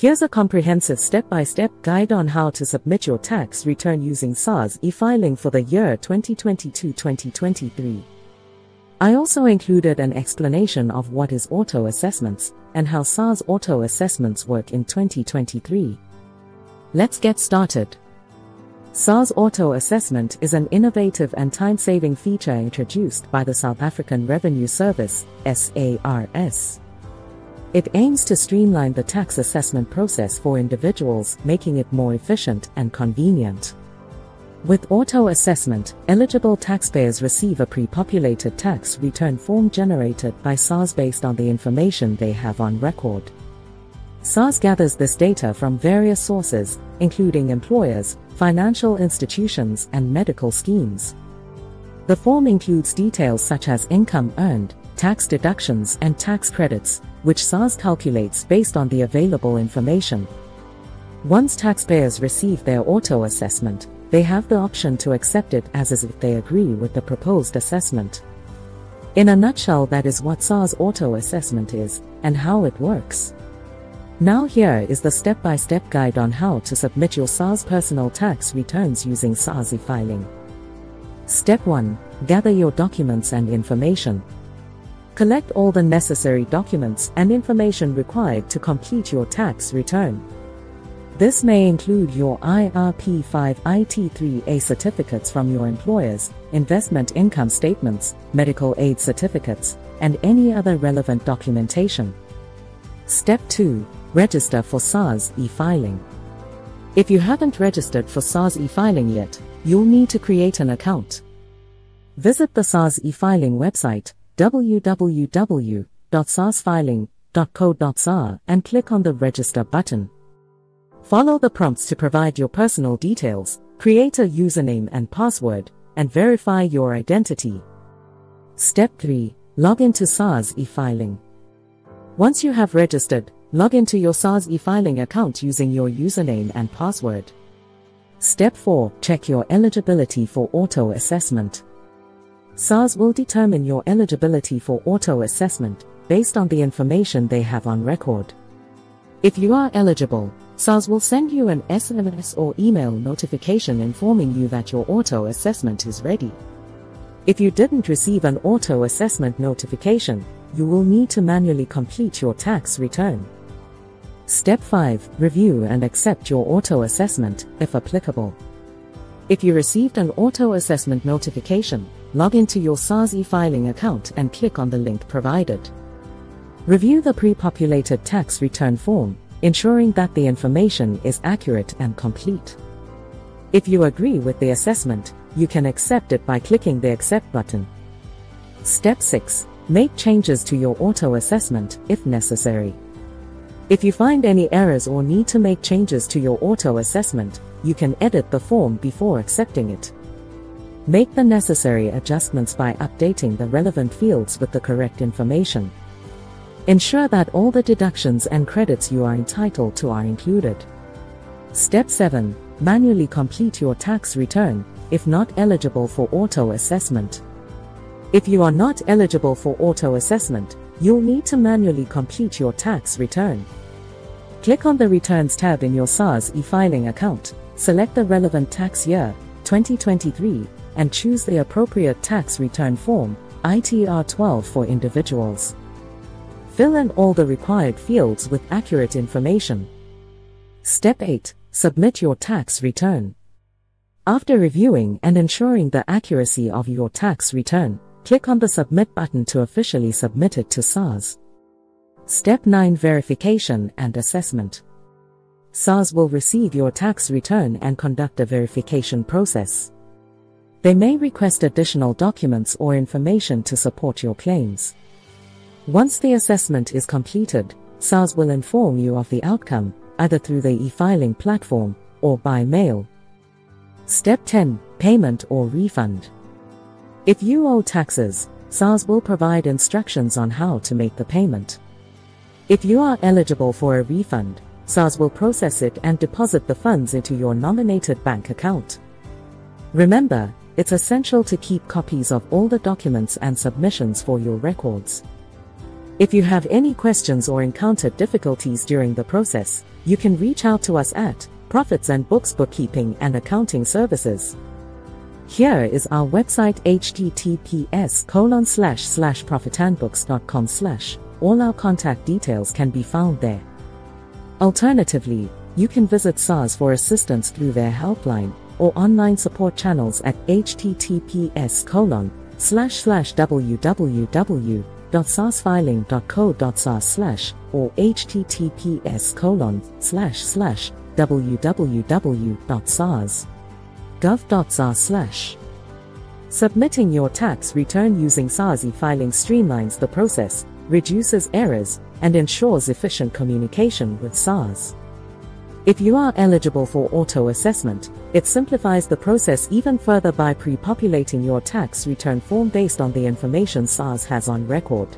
Here's a comprehensive step-by-step guide on how to submit your tax return using SARS e-filing for the year 2022-2023. I also included an explanation of what is auto assessments and how SARS auto assessments work in 2023. Let's get started. SARS Auto Assessment is an innovative and time-saving feature introduced by the South African Revenue Service, SARS. It aims to streamline the tax assessment process for individuals, making it more efficient and convenient. With auto assessment, eligible taxpayers receive a pre-populated tax return form generated by SARS based on the information they have on record. SARS gathers this data from various sources, including employers, financial institutions, and medical schemes. The form includes details such as income earned, tax deductions, and tax credits, which SARS calculates based on the available information. Once taxpayers receive their auto assessment, they have the option to accept it as is if they agree with the proposed assessment. In a nutshell, that is what SARS auto assessment is and how it works. Now here is the step-by-step -step guide on how to submit your SARS personal tax returns using SARS e-filing. Step 1. Gather your documents and information. Collect all the necessary documents and information required to complete your tax return. This may include your IRP5 IT3A certificates from your employers, investment income statements, medical aid certificates, and any other relevant documentation. Step 2 Register for SARS e-filing. If you haven't registered for SARS e-filing yet, you'll need to create an account. Visit the SARS e-filing website www.sarsefiling.co.za and click on the Register button. Follow the prompts to provide your personal details, create a username and password, and verify your identity. Step 3. Log into SARS e-filing. Once you have registered, Log into your SARS e-filing account using your username and password. Step 4. Check your eligibility for auto assessment. SARS will determine your eligibility for auto assessment based on the information they have on record. If you are eligible, SARS will send you an SMS or email notification informing you that your auto assessment is ready. If you didn't receive an auto assessment notification, you will need to manually complete your tax return. Step 5. Review and accept your auto assessment, if applicable. If you received an auto assessment notification, log into your SARS e-filing account and click on the link provided. Review the pre-populated tax return form, ensuring that the information is accurate and complete. If you agree with the assessment, you can accept it by clicking the Accept button. Step 6. Make changes to your auto assessment, if necessary. If you find any errors or need to make changes to your auto assessment, you can edit the form before accepting it. Make the necessary adjustments by updating the relevant fields with the correct information. Ensure that all the deductions and credits you are entitled to are included. Step 7. Manually complete your tax return, if not eligible for auto assessment. If you are not eligible for auto assessment, you'll need to manually complete your tax return. Click on the Returns tab in your SARS e-filing account, select the relevant tax year, 2023, and choose the appropriate tax return form, ITR 12 for individuals. Fill in all the required fields with accurate information. Step 8. Submit your tax return. After reviewing and ensuring the accuracy of your tax return, click on the Submit button to officially submit it to SARS. Step 9 Verification and Assessment. SARS will receive your tax return and conduct a verification process. They may request additional documents or information to support your claims. Once the assessment is completed, SARS will inform you of the outcome, either through the e-filing platform or by mail. Step 10 Payment or Refund. If you owe taxes, SARS will provide instructions on how to make the payment. If you are eligible for a refund, SARS will process it and deposit the funds into your nominated bank account. Remember, it's essential to keep copies of all the documents and submissions for your records. If you have any questions or encountered difficulties during the process, you can reach out to us at Profits and Books Bookkeeping and Accounting Services. Here is our website https colon slash slash profitandbooks.com slash. All our contact details can be found there. Alternatively, you can visit SARS for assistance through their helpline or online support channels at https colon slash slash www.sarsefiling.co.sars slash or https colon slash slash www.sars.gov.sars slash. Submitting your tax return using SARS e-filing streamlines the process, reduces errors, and ensures efficient communication with SARS. If you are eligible for auto assessment, it simplifies the process even further by pre-populating your tax return form based on the information SARS has on record.